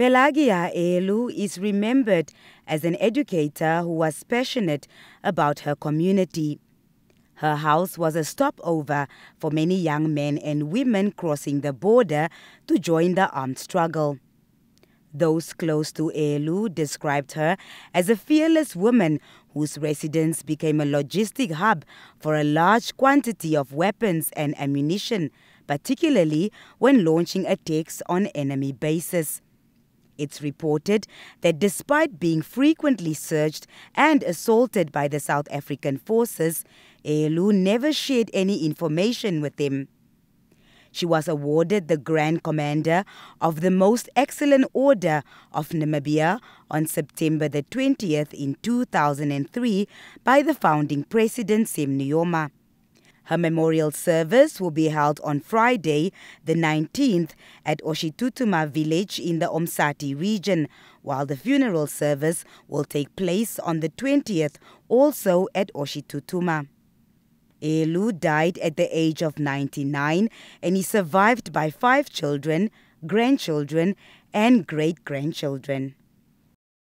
Pelagia Eelu is remembered as an educator who was passionate about her community. Her house was a stopover for many young men and women crossing the border to join the armed struggle. Those close to Eelu described her as a fearless woman whose residence became a logistic hub for a large quantity of weapons and ammunition, particularly when launching attacks on enemy bases. It's reported that despite being frequently searched and assaulted by the South African forces, Eelu never shared any information with them. She was awarded the Grand Commander of the Most Excellent Order of Namibia on September the 20th in 2003 by the founding president Sam Nujoma. Her memorial service will be held on Friday, the 19th, at Oshitutuma village in the Omusati region, while the funeral service will take place on the 20th, also at Oshitutuma. Eelu died at the age of 99 and is survived by five children, grandchildren, and great grandchildren.